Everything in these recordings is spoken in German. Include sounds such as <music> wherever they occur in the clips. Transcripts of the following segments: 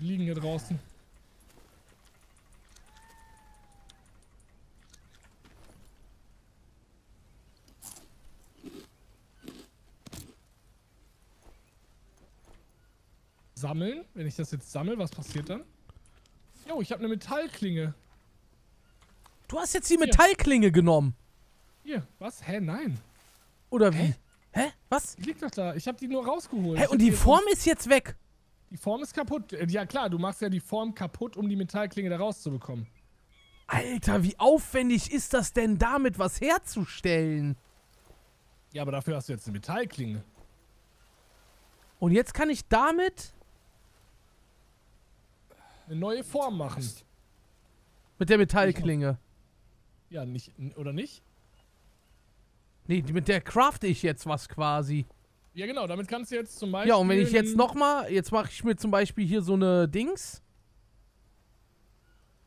Die liegen hier draußen. Sammeln. Wenn ich das jetzt sammle, was passiert dann? Jo, ich habe eine Metallklinge. Du hast jetzt die Metallklinge genommen. Hier, was? Hä, nein. Oder wie? Hä? Hä? Was? Die liegt doch da. Ich habe die nur rausgeholt. Hä, und die Form ist jetzt weg. Die Form ist kaputt. Äh, Ja klar, du machst ja die Form kaputt, um die Metallklinge da rauszubekommen. Alter, wie aufwendig ist das denn damit was herzustellen? Ja, aber dafür hast du jetzt eine Metallklinge. Und jetzt kann ich damit Eine neue Form machen. mit der Metallklinge. Ja, nicht, oder nicht? Nee, mit der crafte ich jetzt was quasi. Ja, genau, damit kannst du jetzt zum Beispiel. Ja, und wenn ich jetzt nochmal, jetzt mache ich mir zum Beispiel hier so eine Dings.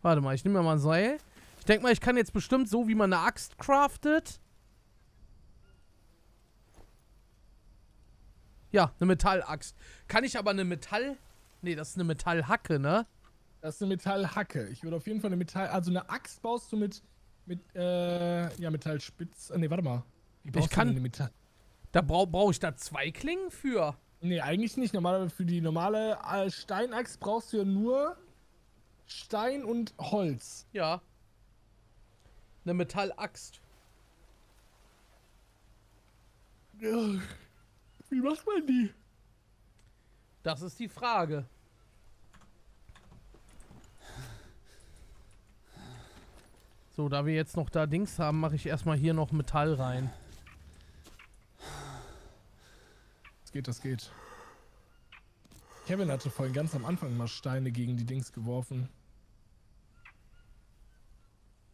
Warte mal, ich nehme mir mal ein Seil. Ich denke mal, ich kann jetzt bestimmt so, wie man eine Axt craftet. Ja, eine Metallaxt. Kann ich aber eine Metall... Nee, das ist eine Metallhacke, ne? Das ist eine Metallhacke. Ich würde auf jeden Fall eine Metall. Also eine Axt baust du mit. Mit, äh. Ja, Metallspitz. Äh, nee, warte mal. Wie baust du kann- denn eine Metall. Da brauche brauch ich da zwei Klingen für. Nee, eigentlich nicht. Normalerweise für die normale äh, Steinaxt brauchst du ja nur Stein und Holz. Ja. Eine Metallaxt. Wie macht man die? Das ist die Frage. So, da wir jetzt noch da Dings haben, mache ich erstmal hier noch Metall rein. Das geht, das geht. Kevin hatte vorhin ganz am Anfang mal Steine gegen die Dings geworfen.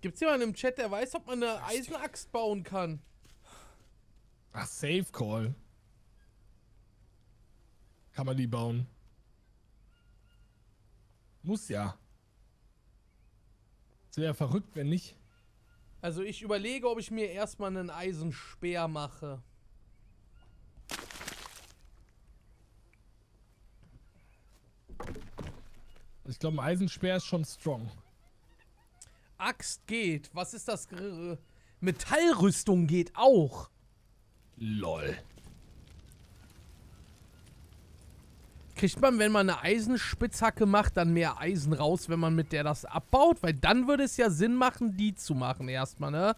Gibt's jemanden im Chat, der weiß, ob man eine Eisenaxt bauen kann? Ach, Safe Call. Kann man die bauen? Muss ja. Es wäre verrückt, wenn nicht. Also ich überlege, ob ich mir erstmal einen Eisenspeer mache. Ich glaube, ein Eisenspeer ist schon strong. Axt geht. Was ist das? Metallrüstung geht auch. Lol. Kriegt man, wenn man eine Eisenspitzhacke macht, dann mehr Eisen raus, wenn man mit der das abbaut? Weil dann würde es ja Sinn machen, die zu machen erstmal, ne?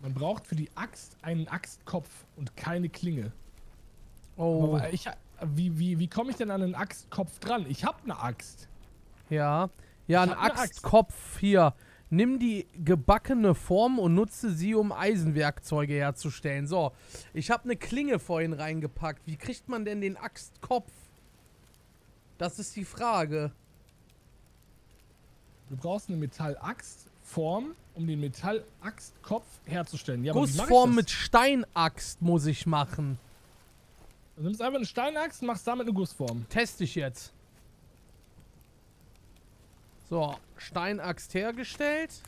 Man braucht für die Axt einen Axtkopf und keine Klinge. Oh, Aber ich, wie wie, wie komme ich denn an einen Axtkopf dran? Ich habe eine Axt. ja. Ja, Ich ein ne Axt. Axtkopf hier. Nimm die gebackene Form und nutze sie, um Eisenwerkzeuge herzustellen. So, ich habe eine Klinge vorhin reingepackt. Wie kriegt man denn den Axtkopf? Das ist die Frage. Du brauchst eine Metallaxtform, um den Metallaxtkopf herzustellen. Ja, Gussform mit Steinaxt muss ich machen. Du nimmst einfach eine Steinaxt und machst damit eine Gussform. Teste ich jetzt. So, Steinaxt hergestellt.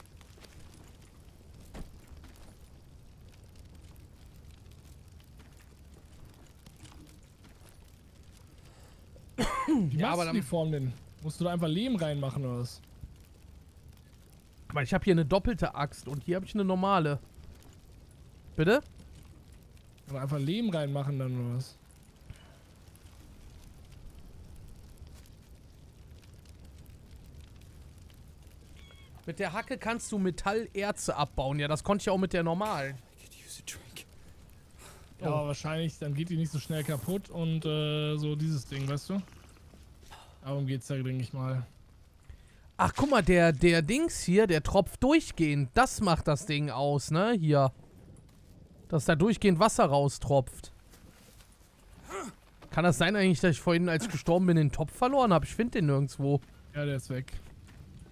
Wie Ja, machst aber du dann- die Form denn? Musst du da einfach Lehm reinmachen oder was? Weil ich habe hier eine doppelte Axt und hier habe ich eine normale. Bitte? Oder einfach Lehm reinmachen dann oder was? Mit der Hacke kannst du Metallerze abbauen. Ja, das konnte ich auch mit der normalen. Ja, aber wahrscheinlich, dann geht die nicht so schnell kaputt und äh, so dieses Ding, weißt du? Darum geht's ja, denke ich mal. Ach, guck mal, der, der Dings hier, der tropft durchgehend. Das macht das Ding aus, ne? Hier. Dass da durchgehend Wasser raustropft. Kann das sein eigentlich, dass ich vorhin, als ich gestorben bin, den Topf verloren habe? Ich finde den nirgendwo. Ja, der ist weg.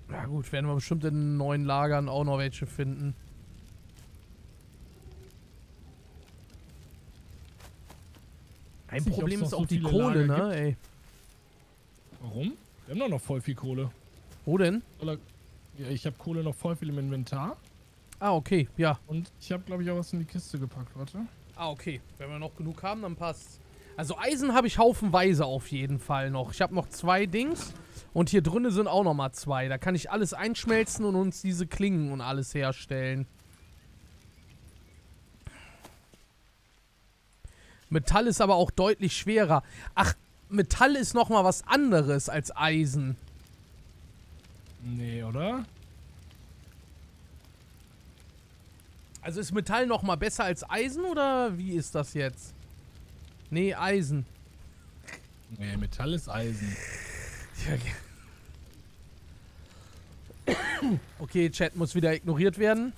Na gut, werden wir bestimmt in neuen Lagern auch noch welche finden. Ein nicht, Problem ist auch so die Kohle, Lager ne? Ey. Warum? Wir haben doch noch voll viel Kohle. Wo denn? Oder, ja, ich habe Kohle noch voll viel im Inventar. Ah, okay, ja. Und ich habe, glaube ich, auch was in die Kiste gepackt. Warte. Ah, okay. Wenn wir noch genug haben, dann passt. Also Eisen habe ich haufenweise auf jeden Fall noch. Ich habe noch zwei Dings. Und hier drinnen sind auch noch mal zwei. Da kann ich alles einschmelzen und uns diese Klingen und alles herstellen. Metall ist aber auch deutlich schwerer. Ach, Metall ist noch mal was anderes als Eisen. Nee, oder? Also ist Metall noch mal besser als Eisen oder wie ist das jetzt? Nee, Eisen. Nee, Metall ist Eisen. Okay, Chat muss wieder ignoriert werden.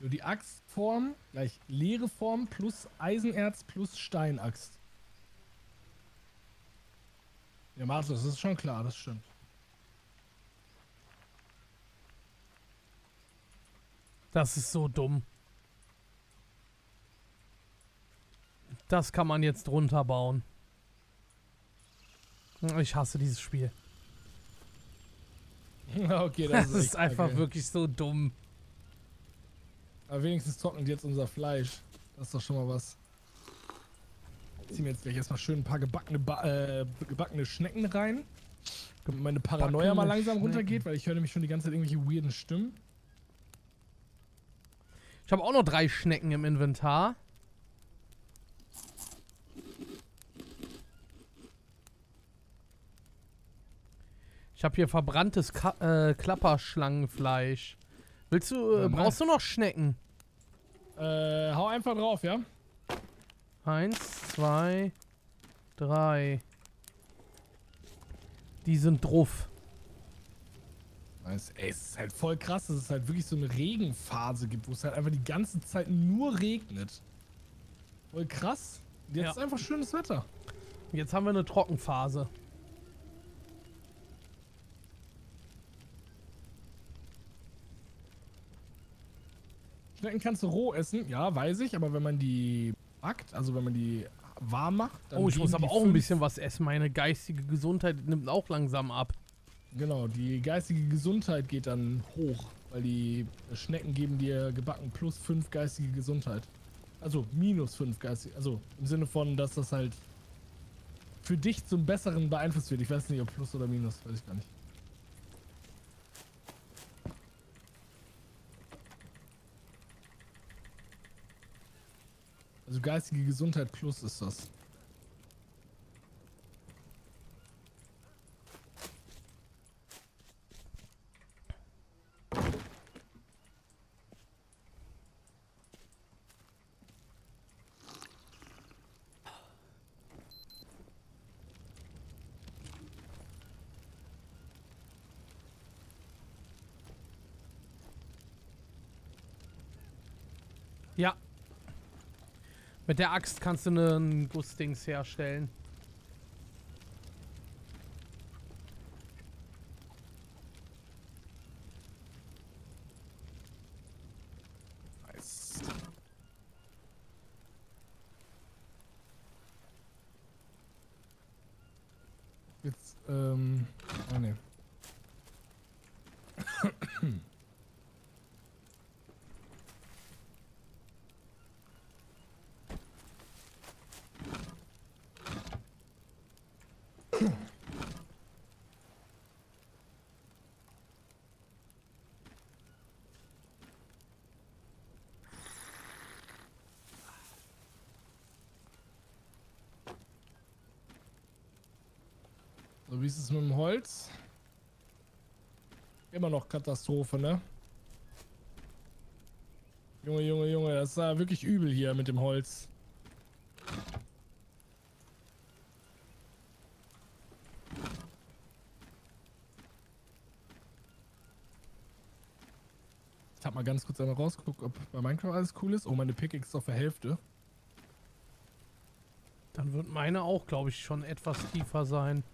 Die Axtform gleich leere Form plus Eisenerz plus Steinaxt. Ja, Martin, das ist schon klar, das stimmt. Das ist so dumm. Das kann man jetzt drunter bauen. Ich hasse dieses Spiel. <laughs> okay, Das, <laughs> das, ist echt einfach kacke. wirklich so dumm. Aber wenigstens trocknet jetzt unser Fleisch. Das ist doch schon mal was. Ziehen wir jetzt gleich erstmal schön ein paar gebackene, ba äh, gebackene Schnecken rein. Damit meine Paranoia mal langsam runtergeht, weil ich höre nämlich schon die ganze Zeit irgendwelche weirden Stimmen. Ich habe auch noch drei Schnecken im Inventar. Ich habe hier verbranntes Ka äh, Klapperschlangenfleisch. Willst du, äh, nice. brauchst du noch Schnecken? Äh, hau einfach drauf, ja? Eins, zwei, drei. Die sind drauf. Nice. Ey, es ist halt voll krass, dass es halt wirklich so eine Regenphase gibt, wo es halt einfach die ganze Zeit nur regnet. Voll krass. Jetzt Ja. ist einfach schönes Wetter. Jetzt haben wir eine Trockenphase. Schnecken kannst du roh essen, ja, weiß ich, aber wenn man die backt, also wenn man die warm macht, dann Oh, ich muss aber auch ein bisschen was essen. Meine geistige Gesundheit nimmt auch langsam ab. Genau, die geistige Gesundheit geht dann hoch, weil die Schnecken geben dir gebacken plus 5 geistige Gesundheit. Also minus 5 geistige, also im Sinne von, dass das halt für dich zum Besseren beeinflusst wird. Ich weiß nicht, ob plus oder minus, weiß ich gar nicht. Also geistige Gesundheit plus ist das. Ja. Mit der Axt kannst du einen Gussdings herstellen. Nice. Jetzt, ähm, oh ne. Wie ist es mit dem Holz? Immer noch Katastrophe, ne? Junge, Junge, Junge, das ist ja wirklich übel hier mit dem Holz. Ich hab mal ganz kurz einmal rausgeguckt, ob bei Minecraft alles cool ist. Oh, meine Pickaxe ist auf der Hälfte. Dann wird meine auch, glaube ich, schon etwas tiefer sein.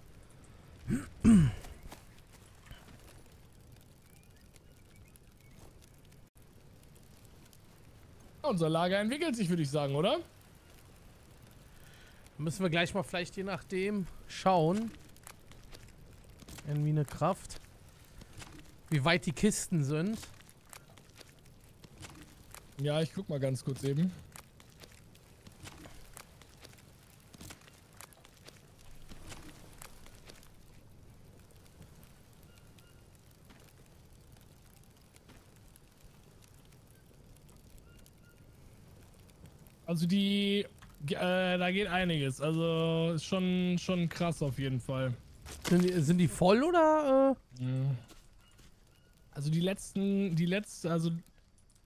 Unser Lager entwickelt sich, würde ich sagen, oder? Müssen wir gleich mal vielleicht je nachdem schauen. Irgendwie eine Kraft. Wie weit die Kisten sind. Ja, ich guck mal ganz kurz eben. Also die, äh, da geht einiges. Also ist schon, schon krass auf jeden Fall. Sind die, sind die voll oder? Äh? Also die letzten, die letzte, also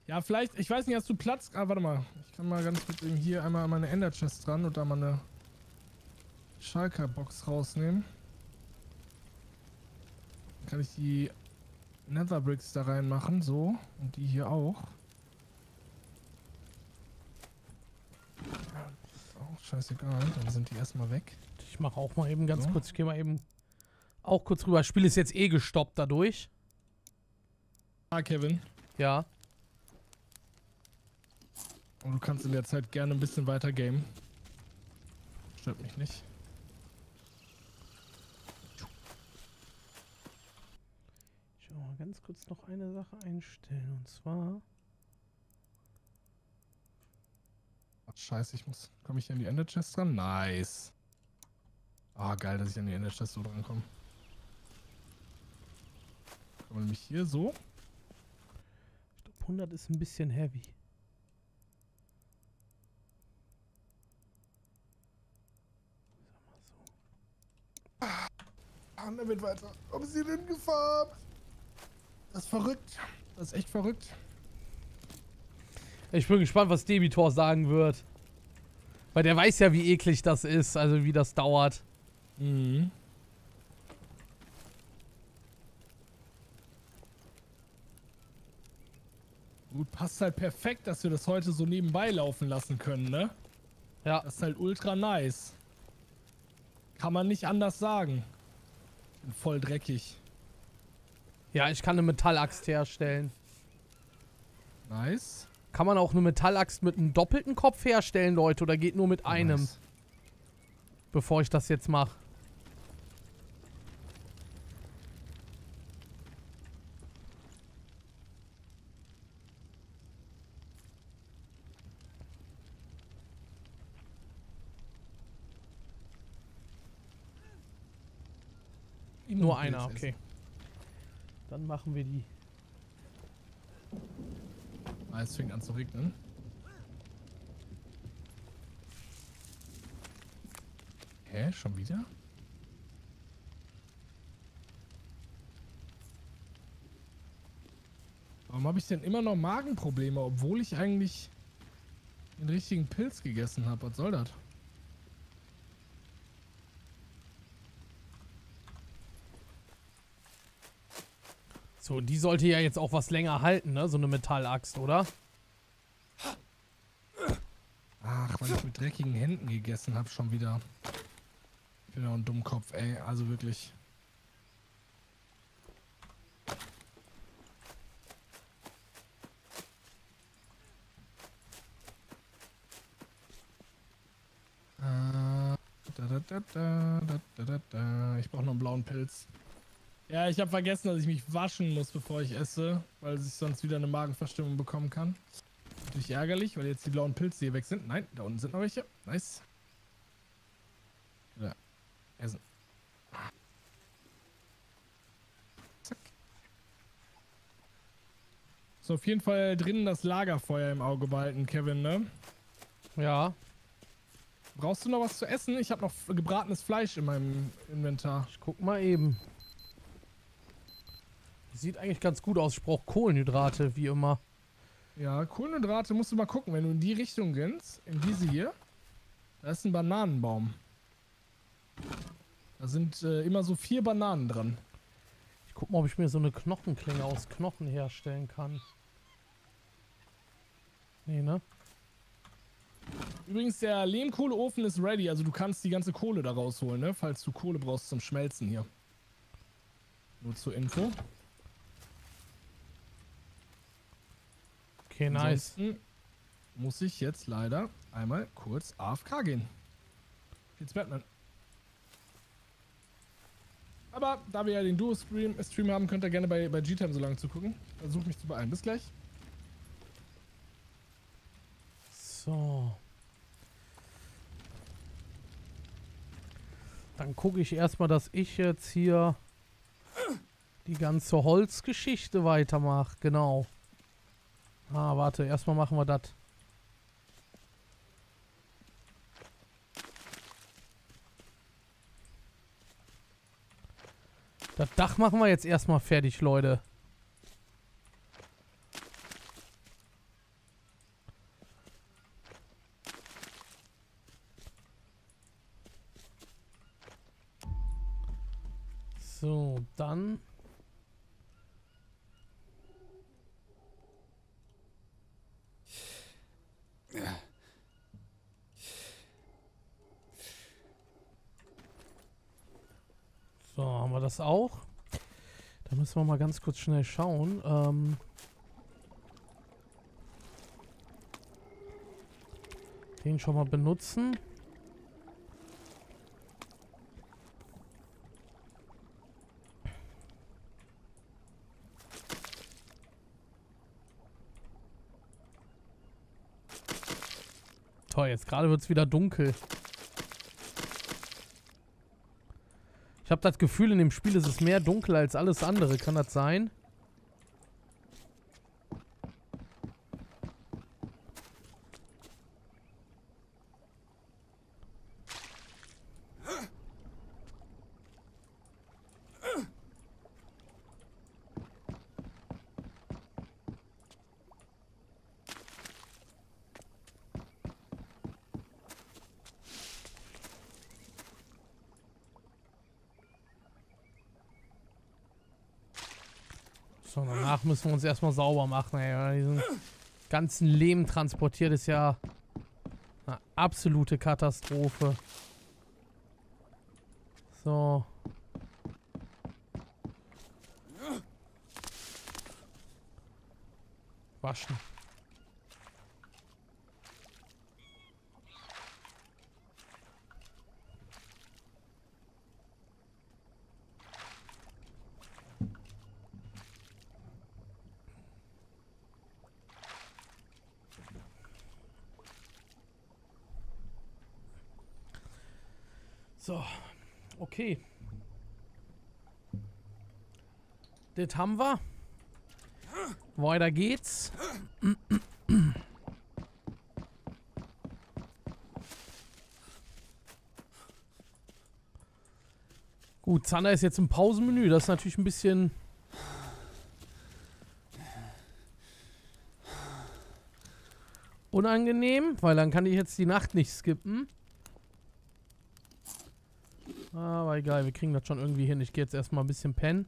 ja vielleicht, ich weiß nicht, hast du Platz? Ah, warte mal, ich kann mal ganz kurz eben hier einmal meine Ender Chest dran und da mal eine Schalker Box rausnehmen. Dann kann ich die Nether Bricks da reinmachen, so und die hier auch. Auch scheißegal, dann sind die erstmal weg. Ich mache auch mal eben ganz so. kurz, ich gehe mal eben auch kurz rüber. Das Spiel ist jetzt eh gestoppt dadurch. Ah, Kevin. Ja. Und du kannst in der Zeit gerne ein bisschen weiter gamen. Stört mich nicht. Ich will mal ganz kurz noch eine Sache einstellen und zwar. Ach, scheiße, ich muss. Komme ich an die Ender Chest dran? Nice. Ah, oh, geil, dass ich an die Ender Chest so drankomme. Kommen wir nämlich hier so. Ich glaube, 100 ist ein bisschen heavy. Sag mal so. Ah, der wird weiter. Ob sie denn gefahren? Das ist verrückt. Das ist echt verrückt. Ich bin gespannt, was Debitor sagen wird. Weil der weiß ja, wie eklig das ist, also wie das dauert. Mhm. Gut, passt halt perfekt, dass wir das heute so nebenbei laufen lassen können, ne? Ja. Das ist halt ultra nice. Kann man nicht anders sagen. Bin voll dreckig. Ja, ich kann eine Metallaxt herstellen. Nice. Kann man auch eine Metallaxt mit einem doppelten Kopf herstellen, Leute, oder geht nur mit oh, einem? Nice. Bevor ich das jetzt mache. Nur einer, okay. Dann machen wir die Ah, es fängt an zu regnen. Hä? Schon wieder? Warum habe ich denn immer noch Magenprobleme, obwohl ich eigentlich den richtigen Pilz gegessen habe? Was soll das? So, die sollte ja jetzt auch was länger halten, ne? So eine Metallaxt, oder? Ach, weil ich mit dreckigen Händen gegessen habe schon wieder. Ich bin ja ein Dummkopf, ey. Also wirklich. Äh, ich brauche noch einen blauen Pilz. Ja, ich habe vergessen, dass ich mich waschen muss, bevor ich esse, weil ich sonst wieder eine Magenverstimmung bekommen kann. Natürlich ärgerlich, weil jetzt die blauen Pilze hier weg sind. Nein, da unten sind noch welche. Nice. Ja. Essen. Zack. So, auf jeden Fall drinnen das Lagerfeuer im Auge behalten, Kevin, ne? Ja. Brauchst du noch was zu essen? Ich habe noch gebratenes Fleisch in meinem Inventar. Ich guck mal eben. Sieht eigentlich ganz gut aus. Ich brauche Kohlenhydrate, wie immer. Ja, Kohlenhydrate musst du mal gucken. Wenn du in die Richtung gehst, in diese hier, da ist ein Bananenbaum. Da sind äh, immer so vier Bananen dran. Ich guck mal, ob ich mir so eine Knochenklinge aus Knochen herstellen kann. Nee, ne? Übrigens, der Lehmkohleofen ist ready. Also du kannst die ganze Kohle da rausholen, ne? Falls du Kohle brauchst zum Schmelzen hier. Nur zur Info. Okay, nice. muss ich jetzt leider einmal kurz AFK gehen. Geht's Batman. Aber da wir ja den Duo-Stream Stream haben, könnt ihr gerne bei, bei G-Time so lange zugucken. Versuch mich zu beeilen. Bis gleich. So. Dann gucke ich erstmal, dass ich jetzt hier die ganze Holzgeschichte weitermache. Genau. Ah, warte, erstmal machen wir das. Das Dach machen wir jetzt erstmal fertig, Leute. So, dann... So, haben wir das auch? Da müssen wir mal ganz kurz schnell schauen. Ähm den schon mal benutzen. Toll, jetzt gerade wird es wieder dunkel. Ich habe das Gefühl, in dem Spiel ist es mehr dunkel als alles andere. Kann das sein? So, danach müssen wir uns erstmal sauber machen, ey. Diesen ganzen Lehm transportiert ist ja eine absolute Katastrophe. So. Waschen. So, okay. Das haben wir. Weiter geht's. Gut, Zander ist jetzt im Pausenmenü. Das ist natürlich ein bisschen... Unangenehm, weil dann kann ich jetzt die Nacht nicht skippen. Aber egal, wir kriegen das schon irgendwie hin. Ich gehe jetzt erstmal ein bisschen pennen.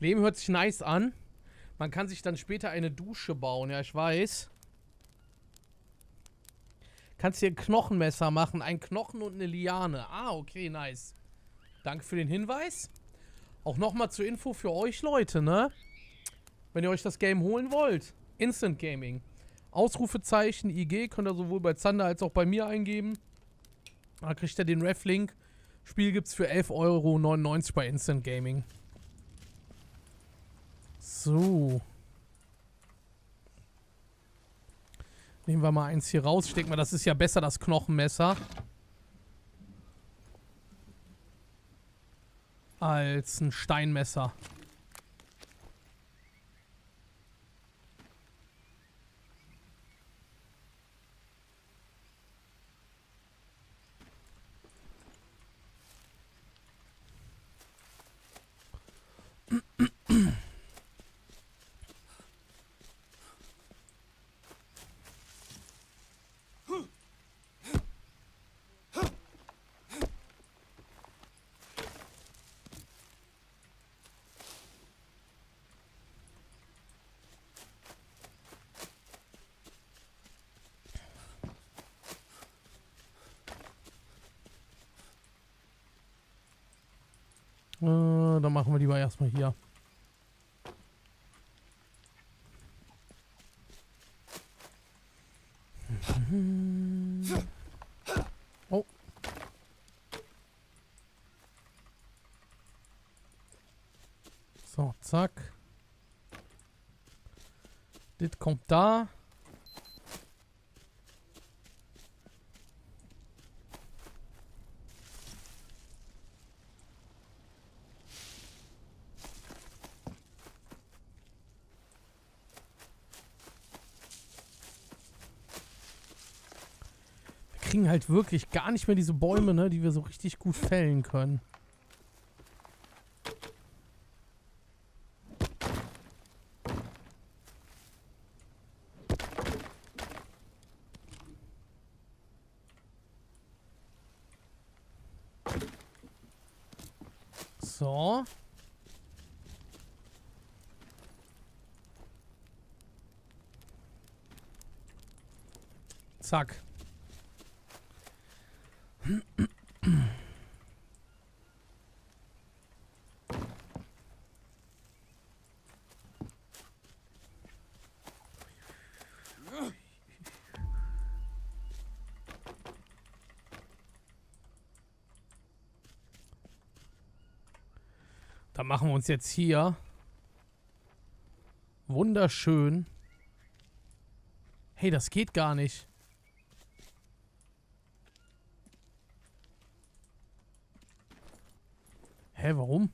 Leben hört sich nice an. Man kann sich dann später eine Dusche bauen. Ja, ich weiß. Kannst hier ein Knochenmesser machen. Ein Knochen und eine Liane. Ah, okay, nice. Danke für den Hinweis. Auch nochmal zur Info für euch Leute, ne? Wenn ihr euch das Game holen wollt. Instant Gaming. Ausrufezeichen IG könnt ihr sowohl bei Zander als auch bei mir eingeben. Da kriegt ihr den Ref-Link. Spiel gibt's für 11,99 Euro bei Instant Gaming. So. Nehmen wir mal eins hier raus. Ich denke mal, das ist ja besser, das Knochenmesser. Als ein Steinmesser. Äh, dann machen wir lieber erstmal hier. Oh. So, zack. Das kommt da. Wir kriegen halt wirklich gar nicht mehr diese Bäume, ne, die wir so richtig gut fällen können. So. Zack. Machen wir uns jetzt hier wunderschön. Hey, das geht gar nicht. Hä, warum?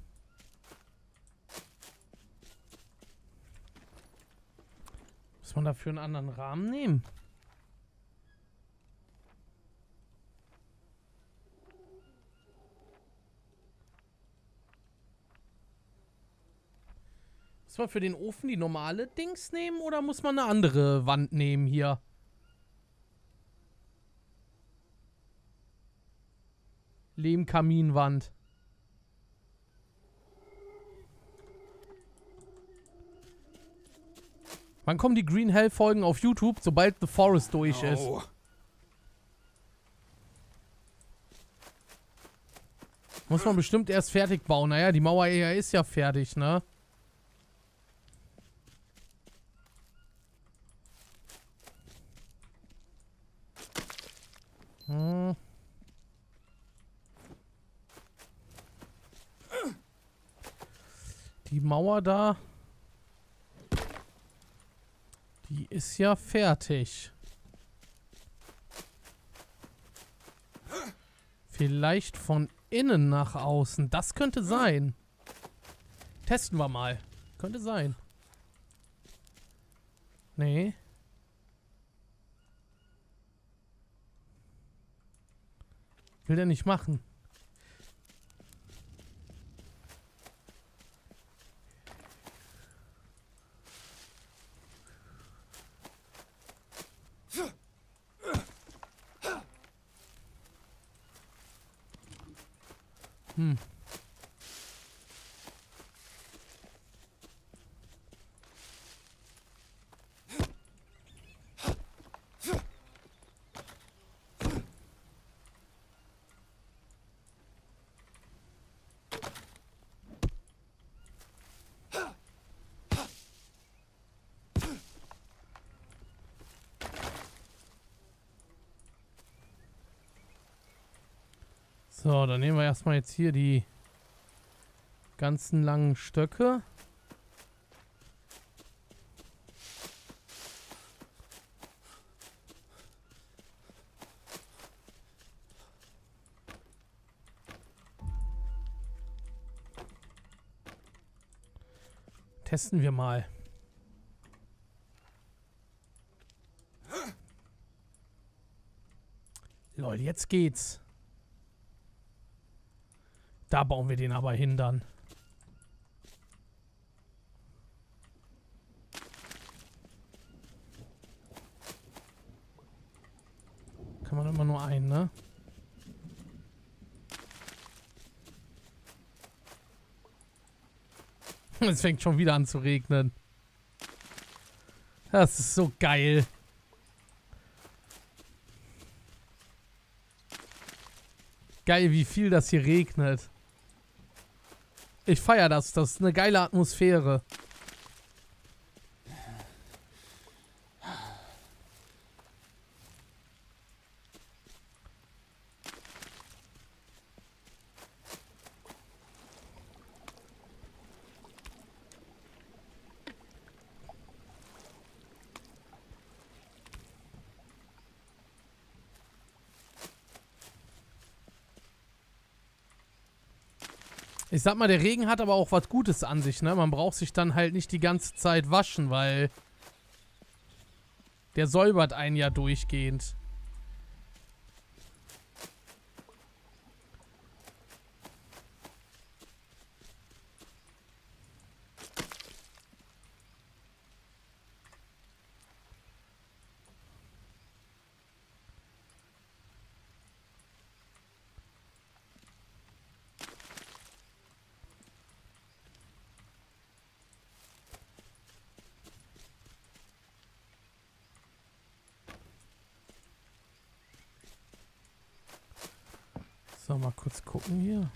Muss man dafür einen anderen Rahmen nehmen? Man für den Ofen die normale Dings nehmen oder muss man eine andere Wand nehmen hier? Lehmkaminwand. Wann kommen die Green Hell Folgen auf YouTube? Sobald The Forest durch ist. Oh. Muss man bestimmt erst fertig bauen. Naja, die Mauer eher ist ja fertig, ne? Hm. Die Mauer da. Die ist ja fertig. Vielleicht von innen nach außen. Das könnte sein. Testen wir mal. Könnte sein. Nee. Will der nicht machen. Hm. So, dann nehmen wir erstmal jetzt hier die ganzen langen Stöcke. Testen wir mal. Lol, jetzt geht's. Da bauen wir den aber hin dann. Kann man immer nur einen, ne? <laughs> Es fängt schon wieder an zu regnen. Das ist so geil. Geil, wie viel das hier regnet. Ich feiere das. Das ist eine geile Atmosphäre. Ich sag mal, der Regen hat aber auch was Gutes an sich, ne? Man braucht sich dann halt nicht die ganze Zeit waschen, weil der säubert einen ja durchgehend. So, mal kurz gucken hier.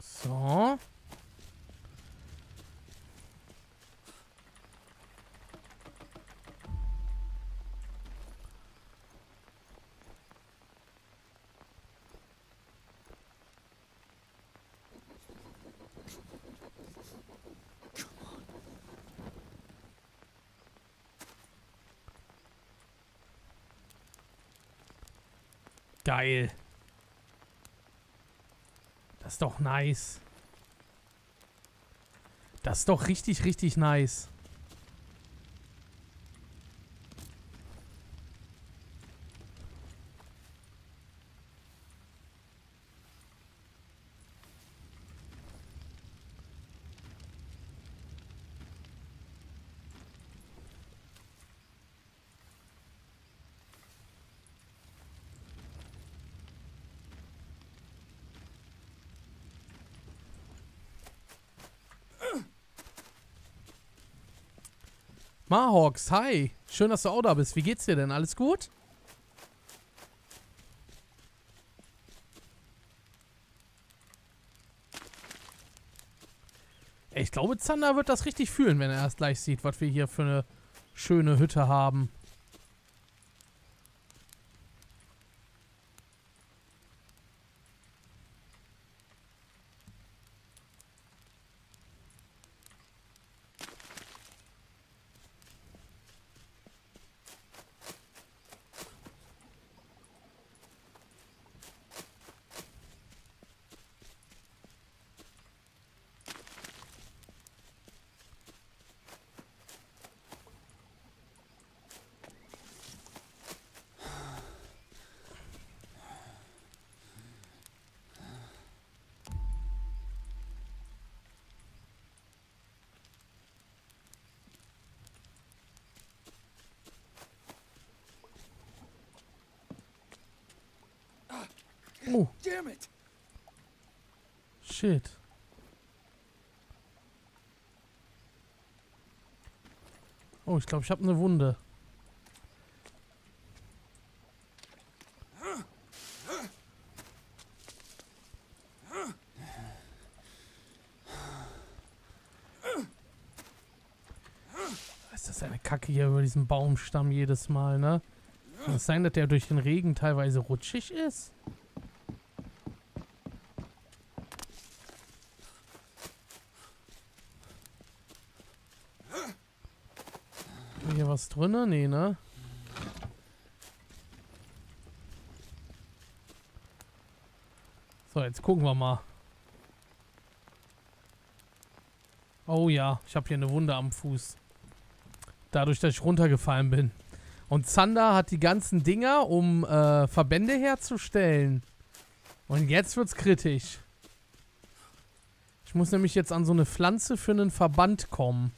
So. Geil. Das ist doch nice. Das ist doch richtig, richtig nice. Mahawks, hi. Schön, dass du auch da bist. Wie geht's dir denn? Alles gut? Ich glaube, Zander wird das richtig fühlen, wenn er erst gleich sieht, was wir hier für eine schöne Hütte haben. Oh, Damn it! shit. Oh, ich glaube, ich habe eine Wunde. Ist das eine Kacke hier über diesen Baumstamm jedes Mal, ne? Kann es sein, dass der durch den Regen teilweise rutschig ist? Hier was drinne? Nee, ne? So, jetzt gucken wir mal. Oh ja, ich habe hier eine Wunde am Fuß. Dadurch, dass ich runtergefallen bin. Und Zander hat die ganzen Dinger, um äh, Verbände herzustellen. Und jetzt wird's kritisch. Ich muss nämlich jetzt an so eine Pflanze für einen Verband kommen.